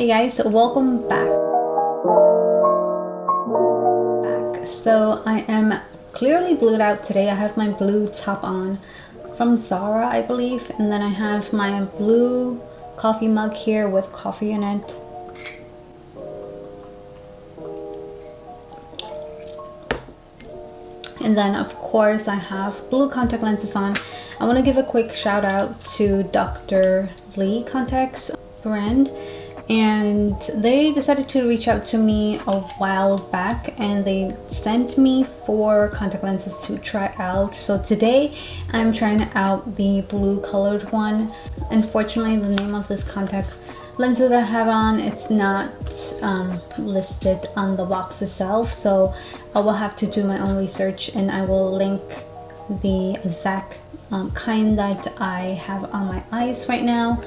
Hey guys, welcome back. Back. So I am clearly blued out today. I have my blue top on from Zara, I believe. And then I have my blue coffee mug here with coffee in it. And then of course I have blue contact lenses on. I want to give a quick shout out to Dr. Lee Contacts brand and they decided to reach out to me a while back and they sent me four contact lenses to try out. So today i'm trying out the blue colored one. Unfortunately the name of this contact lens that i have on it's not um, listed on the box itself. So i will have to do my own research and i will link the exact um, kind that i have on my eyes right now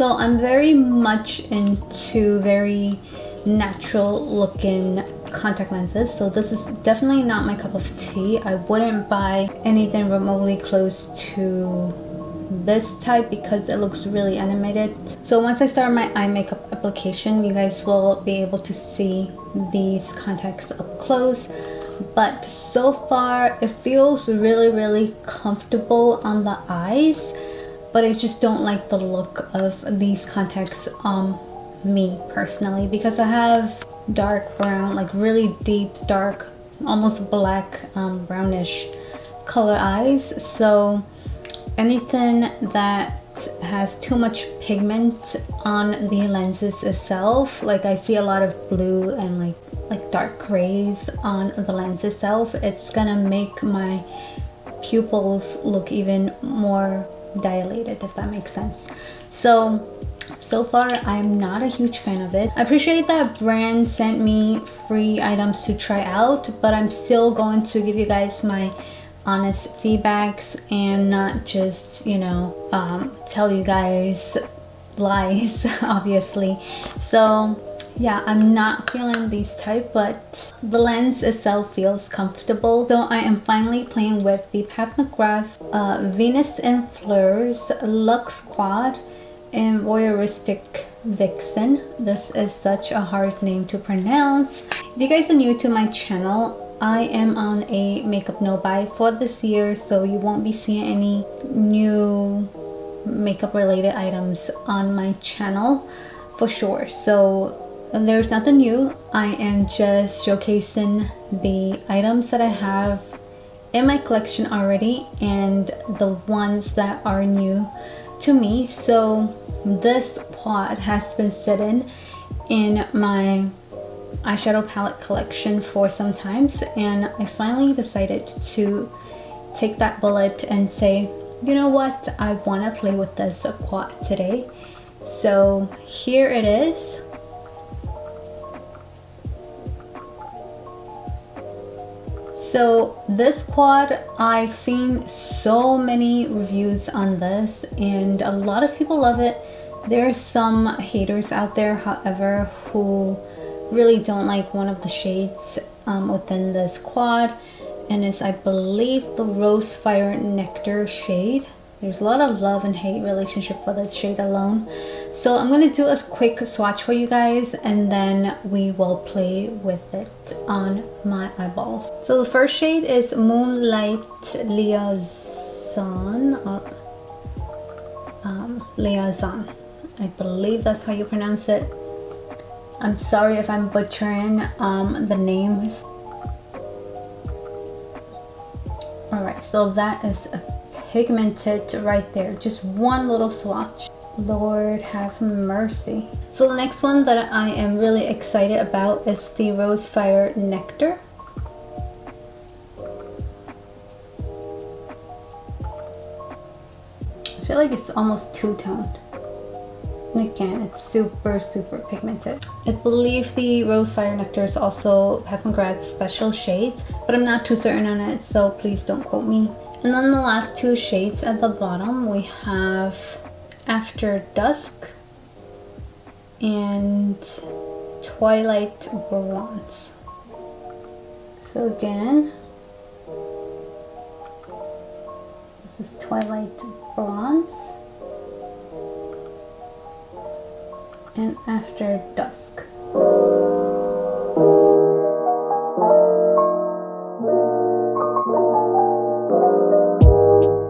so I'm very much into very natural looking contact lenses. So this is definitely not my cup of tea. I wouldn't buy anything remotely close to this type because it looks really animated. So once I start my eye makeup application, you guys will be able to see these contacts up close. But so far, it feels really, really comfortable on the eyes but I just don't like the look of these contacts on me personally because I have dark brown like really deep dark almost black um, brownish color eyes. So anything that has too much pigment on the lenses itself like I see a lot of blue and like like dark grays on the lens itself it's gonna make my pupils look even more dilated if that makes sense. So so far i'm not a huge fan of it. I appreciate that brand sent me free items to try out but i'm still going to give you guys my honest feedbacks and not just you know um, tell you guys lies obviously. So yeah i'm not feeling these type but the lens itself feels comfortable. So i am finally playing with the pat mcgrath uh, venus and fleurs luxe quad and voyeuristic vixen. This is such a hard name to pronounce. If you guys are new to my channel I am on a makeup no buy for this year so you won't be seeing any new makeup related items on my channel for sure. So there's nothing new. I am just showcasing the items that I have in my collection already and the ones that are new to me. So this pot has been sitting in my eyeshadow palette collection for some times and I finally decided to take that bullet and say, you know what, I want to play with this quad today. So here it is. So this quad, I've seen so many reviews on this and a lot of people love it. There are some haters out there, however, who really don't like one of the shades um, within this quad and it's I believe the Rose Fire Nectar shade. There's a lot of love and hate relationship for this shade alone. So I'm going to do a quick swatch for you guys and then we will play with it on my eyeballs. So the first shade is Moonlight Liaison. Uh, um, Liaison. I believe that's how you pronounce it. I'm sorry if I'm butchering um, the names. Alright, so that is a pigmented right there. Just one little swatch. Lord have mercy. So the next one that I am really excited about is the Rose Fire Nectar. I feel like it's almost two-toned. And again, it's super, super pigmented. I believe the Rose Fire Nectar is also Pat McGrath's special shades, but I'm not too certain on it, so please don't quote me. And then the last two shades at the bottom, we have after Dusk and Twilight Bronze. So again, this is Twilight Bronze. and After Dusk.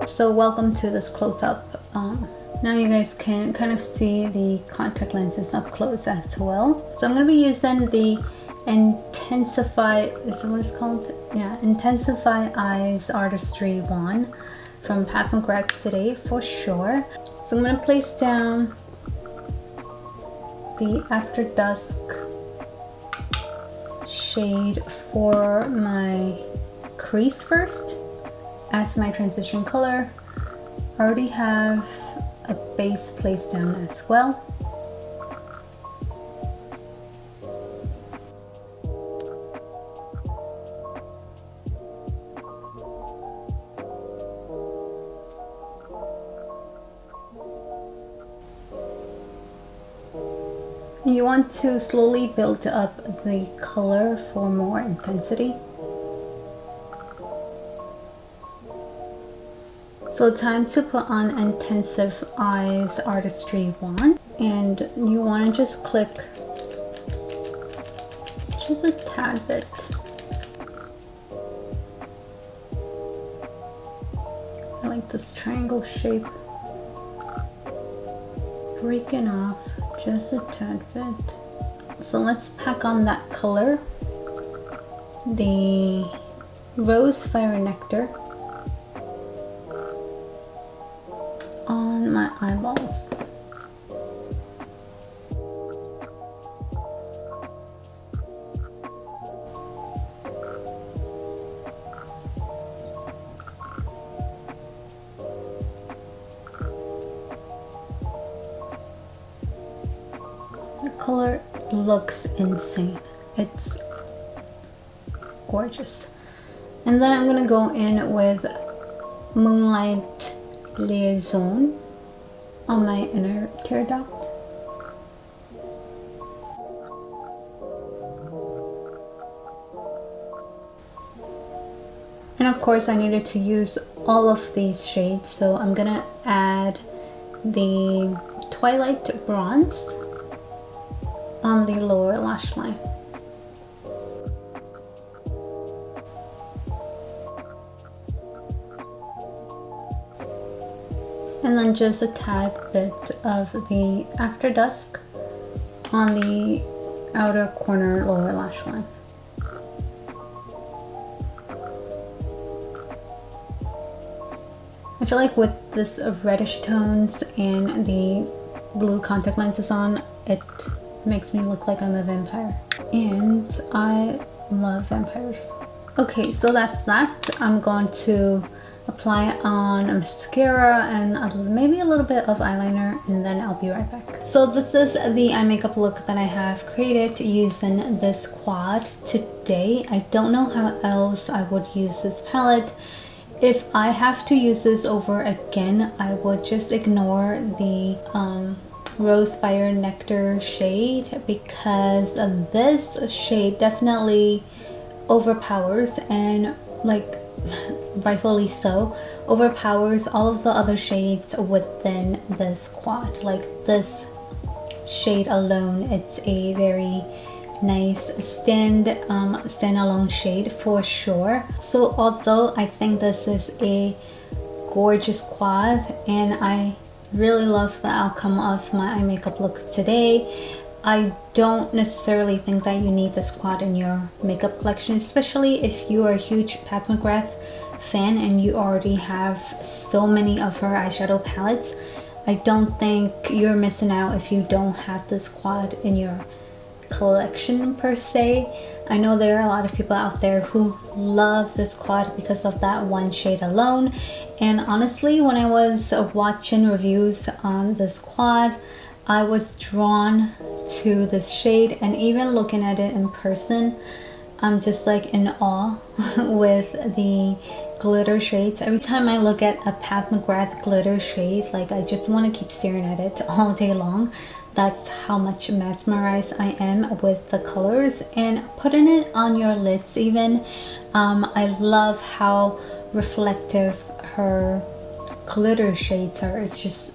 So welcome to this close-up. Um, now you guys can kind of see the contact lenses up close as well. So I'm going to be using the Intensify, is what it's called? Yeah, Intensify Eyes Artistry Wand from Pat McGrath today for sure. So I'm going to place down the After Dusk shade for my crease first as my transition color. I already have a base placed down as well. You want to slowly build up the color for more intensity. So time to put on Intensify Eyes Artistry Wand and you want to just click just a tad bit. I like this triangle shape breaking off just a tad bit. So let's pack on that color. The Rose Fire Nectar The color looks insane. It's gorgeous. And then I'm gonna go in with Moonlight Liaison on my inner tear duct. And of course I needed to use all of these shades so I'm gonna add the Twilight Bronze on the lower lash line. And then just a tad bit of the After Dusk on the outer corner lower lash line. I feel like with this reddish tones and the blue contact lenses on, it makes me look like I'm a vampire. And I love vampires. Okay, so that's that. I'm going to apply on a mascara and a, maybe a little bit of eyeliner and then I'll be right back. So this is the eye makeup look that I have created using this quad today. I don't know how else I would use this palette. If I have to use this over again, I would just ignore the um, Rose Fire Nectar shade because this shade definitely overpowers and like rightfully so overpowers all of the other shades within this quad. Like this shade alone it's a very nice stand um standalone shade for sure. So although i think this is a gorgeous quad and i really love the outcome of my eye makeup look today I don't necessarily think that you need this quad in your makeup collection, especially if you are a huge Pat McGrath fan and you already have so many of her eyeshadow palettes. I don't think you're missing out if you don't have this quad in your collection per se. I know there are a lot of people out there who love this quad because of that one shade alone. And honestly, when I was watching reviews on this quad, I was drawn to this shade and even looking at it in person I'm just like in awe with the glitter shades. Every time I look at a Pat McGrath glitter shade, like I just want to keep staring at it all day long. That's how much mesmerized I am with the colors and putting it on your lids even. Um, I love how reflective her glitter shades are. It's just,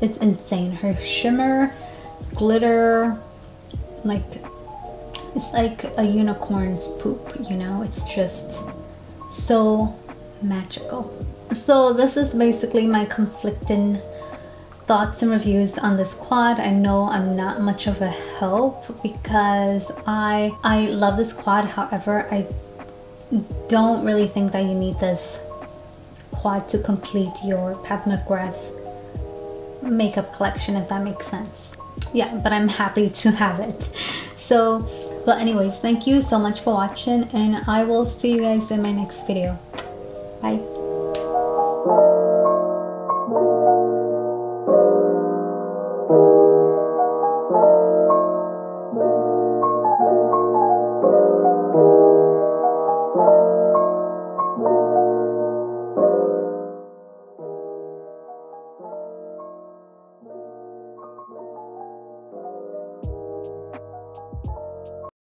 it's insane. Her shimmer glitter like it's like a unicorn's poop you know it's just so magical. So this is basically my conflicting thoughts and reviews on this quad. I know i'm not much of a help because i i love this quad. However i don't really think that you need this quad to complete your Pat McGrath makeup collection if that makes sense. Yeah but i'm happy to have it. So but anyways thank you so much for watching and i will see you guys in my next video. Bye